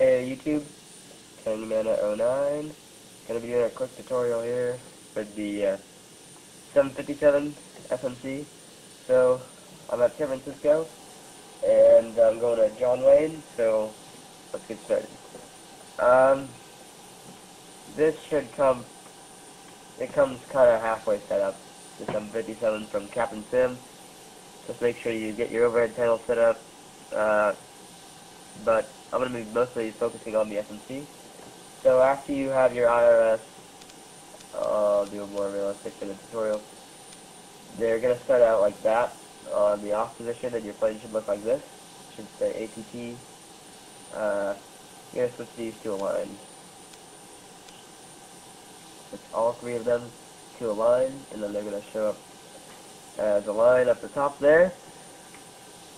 Hey YouTube, KennyMana09. Gonna be doing a quick tutorial here for the uh, 757 FMC. So, I'm at San Francisco, and I'm going to John Wayne, so let's get started. Um, this should come, it comes kind of halfway set up. The 757 from Captain Sim. Just make sure you get your overhead panel set up, uh, but I'm going to be mostly focusing on the FMC. So after you have your IRS, I'll do a more realistic in the tutorial. They're going to start out like that on the off position, and your plane should look like this. It should say ATT. Uh, you're going to switch these to align. Switch all three of them to align, and then they're going to show up as a line up the top there.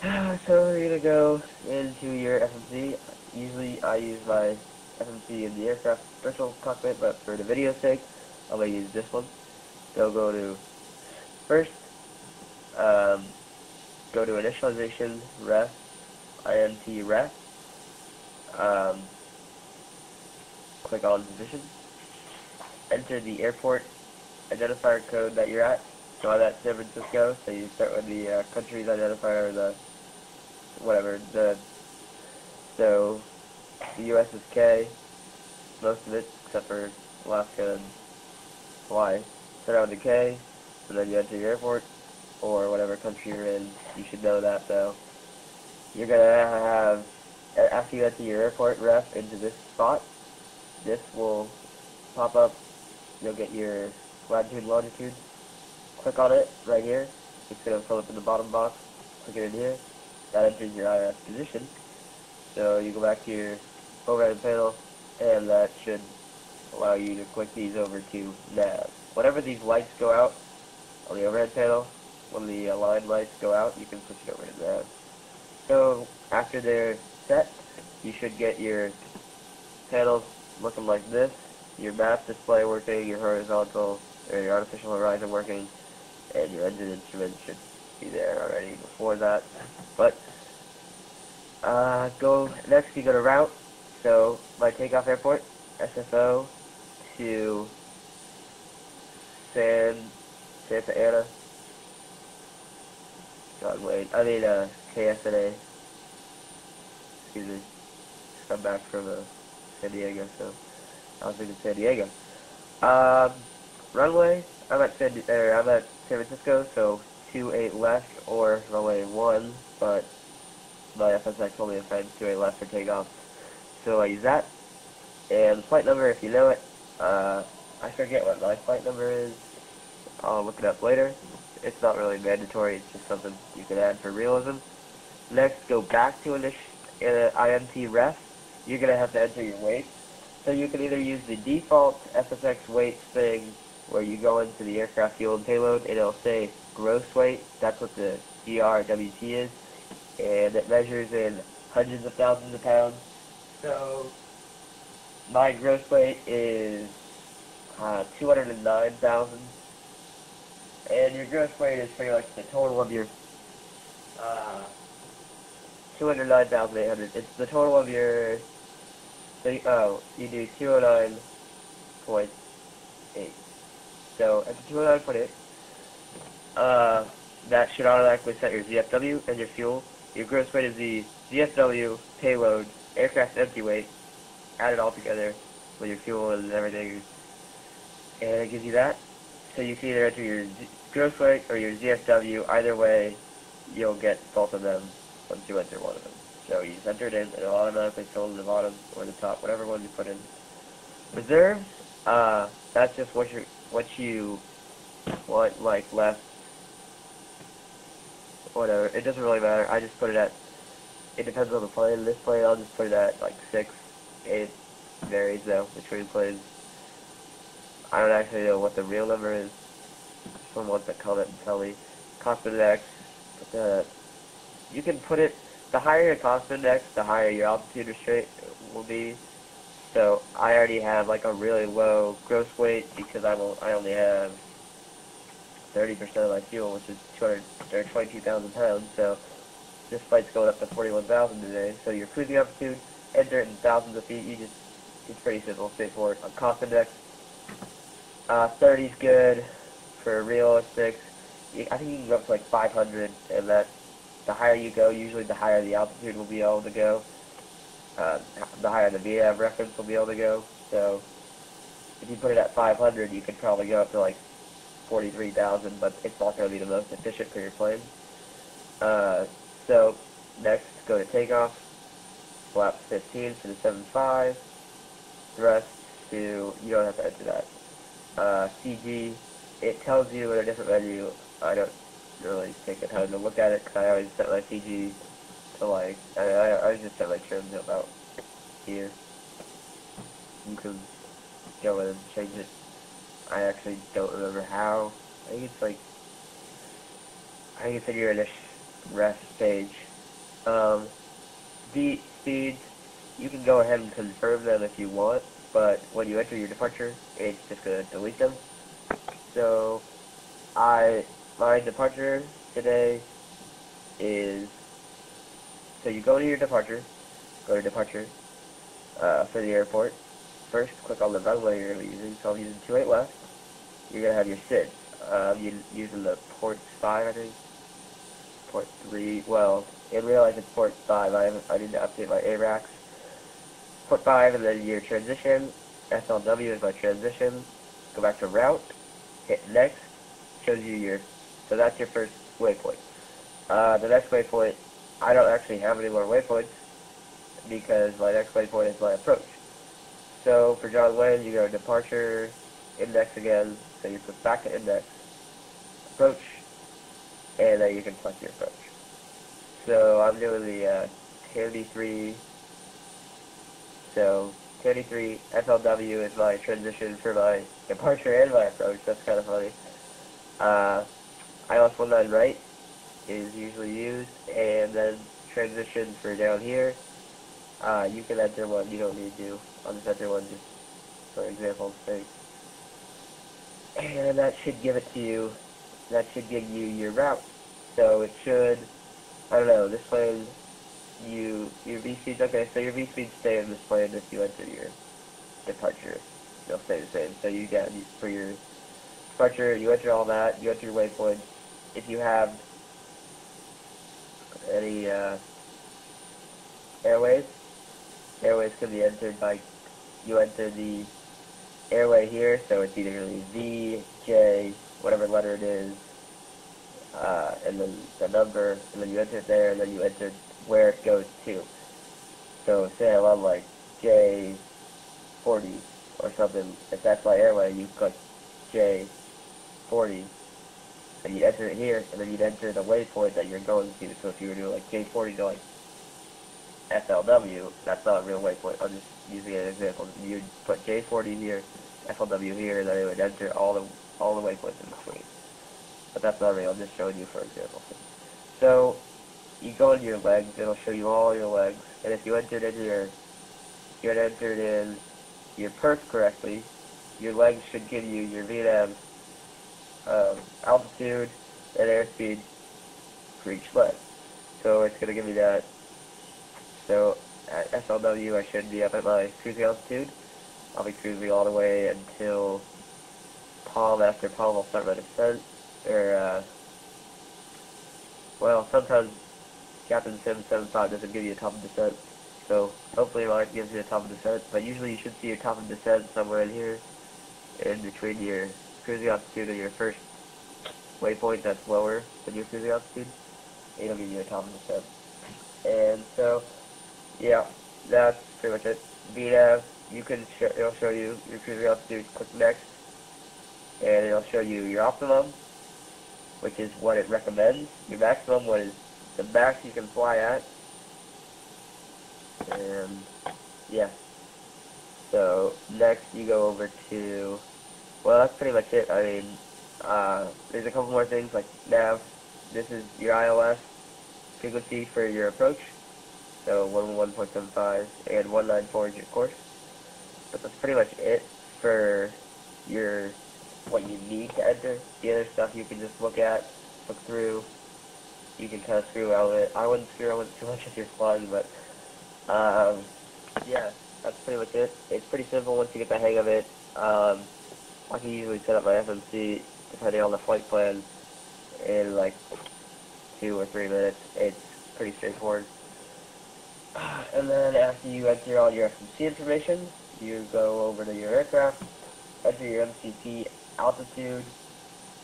So we're to go into your FMC. Usually I use my FMC in the aircraft virtual cockpit, but for the video sake, I'm to use this one. So go to first, um, go to initialization, ref, INT ref, um, click on position, enter the airport identifier code that you're at. So at San Francisco, so you start with the uh, country's identifier, the whatever, the, so the US is K, most of it, except for Alaska and Hawaii. Start out with the K, and then you enter your airport, or whatever country you're in. You should know that, though. You're to have, after you enter your airport ref into this spot, this will pop up. You'll get your latitude longitude. Click on it right here. It's to fill up in the bottom box. Click it in here that enters your IRS position. So you go back to your overhead panel, and that should allow you to click these over to nav. Whenever these lights go out on the overhead panel, when the uh, aligned lights go out, you can switch it over to nav. So after they're set, you should get your panels looking like this, your map display working, your horizontal, or your artificial horizon working, and your engine instruments should be there already before that. But uh, go next. You go to route. So my takeoff airport, SFO, to San Santa Ana. God wait. I mean uh, KSNA. Excuse me. Just come back from uh, San Diego, so I was thinking San Diego. Um, runway. I'm at San. Er, I'm at San Francisco, so two eight left or runway 1, but my FSX only assigns two eight left for takeoff. So I use that. And flight number, if you know it, uh, I forget what my flight number is. I'll look it up later. It's not really mandatory, it's just something you can add for realism. Next, go back to an uh, INT ref. You're going to have to enter your weight. So you can either use the default FSX weight thing where you go into the aircraft fuel and payload and it'll say gross weight. That's what the GRWT is. And it measures in hundreds of thousands of pounds. So my gross weight is uh, 209,000. And your gross weight is pretty much the total of your uh, 209,800. It's the total of your, oh, you do 209.8. So the 209.8, uh, that should automatically set your ZFW and your fuel. Your gross weight is the ZFW, payload, aircraft empty weight, add it all together with your fuel and everything, and it gives you that. So you can either enter your Z gross weight or your ZFW. Either way, you'll get both of them once you enter one of them. So you just enter it in, and it'll automatically fill in the bottom or the top, whatever one you put in. Reserves, uh, that's just what you what you want like left whatever. It doesn't really matter. I just put it at, it depends on the plane. This plane, I'll just put it at like 6, 8, varies though, between planes. I don't actually know what the real number is. Someone to comment and tell me. Cost index, uh, you can put it, the higher your cost index, the higher your altitude restraint will be. So I already have like a really low gross weight because I'm, I only have 30% of my fuel, which is 200 or 22,000 pounds. So this flight's going up to 41,000 today. So your cruising altitude enter it in thousands of feet. You just, it's pretty simple, straightforward. On cost index, uh, 30 is good for realistics. I think you can go up to like 500, and that the higher you go, usually the higher the altitude will be able to go. Uh, the higher the VNAV reference will be able to go. So if you put it at 500, you could probably go up to like 43,000, but it's not going to be the most efficient for your plane. Uh, so next, go to takeoff. Flap 15 for the 7.5. Thrust to, you don't have to enter that. Uh, CG, it tells you in a different menu. I don't really take the time to look at it because I always set my CG to like, I, I, I just set my trim to about here. You can go in and change it. I actually don't remember how. I think it's like, I think it's in your initial rest stage. Um, the speeds, you can go ahead and confirm them if you want, but when you enter your departure, it's just to delete them. So, I, my departure today is, so you go to your departure, go to departure, uh, for the airport. First, click on the runway you're going to be using, so I'm using 28 left. You're going to have your SID. Um, you using the port 5, I think. Port 3, well, in real life it's port 5. I, I need to update my AIRACs. Port 5, and then your transition. SLW is my transition. Go back to route. Hit next. Shows you your, so that's your first waypoint. Uh, the next waypoint, I don't actually have any more waypoints because my next waypoint is my approach. So for John Wayne, you go departure, index again, so you put back to index, approach, and then you can select your approach. So I'm doing the uh, 33, so 33 FLW is my transition for my departure and my approach, that's kind of funny. Uh, ILS 19 right is usually used, and then transition for down here, uh, you can enter one, you don't need to. I'll just enter one just for example's sake. And that should give it to you, that should give you your route. So it should, I don't know, this plane, you, your V-speeds, okay, so your V-speeds stay in this plane if you enter your departure. They'll stay the same. So you get, for your departure, you enter all that, you enter your waypoint. If you have any, uh, airways, airways can be entered by, you enter the airway here, so it's either be V, J, whatever letter it is, uh, and then the number, and then you enter it there, and then you enter where it goes to. So say I'm on like J40 or something, if that's my airway, you click J40, and you enter it here, and then you'd enter the waypoint that you're going to. So if you were doing like J40 to like FLW, that's not a real waypoint. I'm just using an example. You'd put J40 here, FLW here, then it would enter all the all the waypoints in between. But that's not real. I'm just showing you for example. So you go into your legs. It'll show you all your legs. And if you entered in your you had entered in your perf correctly, your legs should give you your VNAV um, altitude and airspeed for each leg. So it's going to give me that so at SLW, I should be up at my cruising altitude. I'll be cruising all the way until Palm. After Palm I'll start my descent. Or, uh, well, sometimes Captain Sim 75 doesn't give you a top of descent. So hopefully mine gives you a top of descent. But usually you should see your top of descent somewhere in here. In between your cruising altitude and your first waypoint that's lower than your cruising altitude. It'll give you a top of descent. And so yeah, that's pretty much it. VNAV, you can it'll show you your cruising altitude. Click next, and it'll show you your optimum, which is what it recommends. Your maximum, what is the max you can fly at. And yeah. So next you go over to, well that's pretty much it. I mean, uh, there's a couple more things like nav. This is your ILS frequency for your approach so 111.75 and 194 is your course. But that's pretty much it for your what you need to enter. The other stuff you can just look at, look through. You can kind of screw out it. I wouldn't screw with too much if you're flying, but um, yeah, that's pretty much it. It's pretty simple once you get the hang of it. Um, I can usually set up my FMC depending on the flight plan in like two or three minutes. It's pretty straightforward. And then after you enter all your FMC information, you go over to your aircraft, enter your MCP altitude,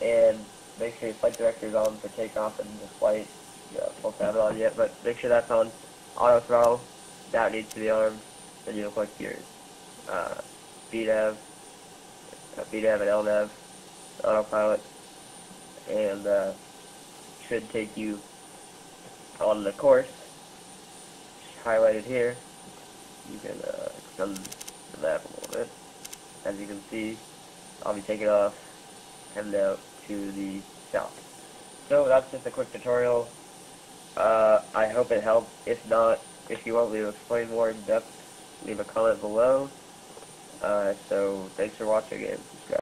and make sure your flight director is on for takeoff and the flight. You know, don't have on yet, but make sure that's on auto throttle. That needs to be armed. Then you'll click your uh, VNAV, uh, VNAV and LNAV, autopilot, and uh, should take you on the course highlighted here. You can uh, extend that a little bit. As you can see, I'll be taking off, heading out to the south. So that's just a quick tutorial. Uh, I hope it helped. If not, if you want me to explain more in depth, leave a comment below. Uh, so thanks for watching and subscribe.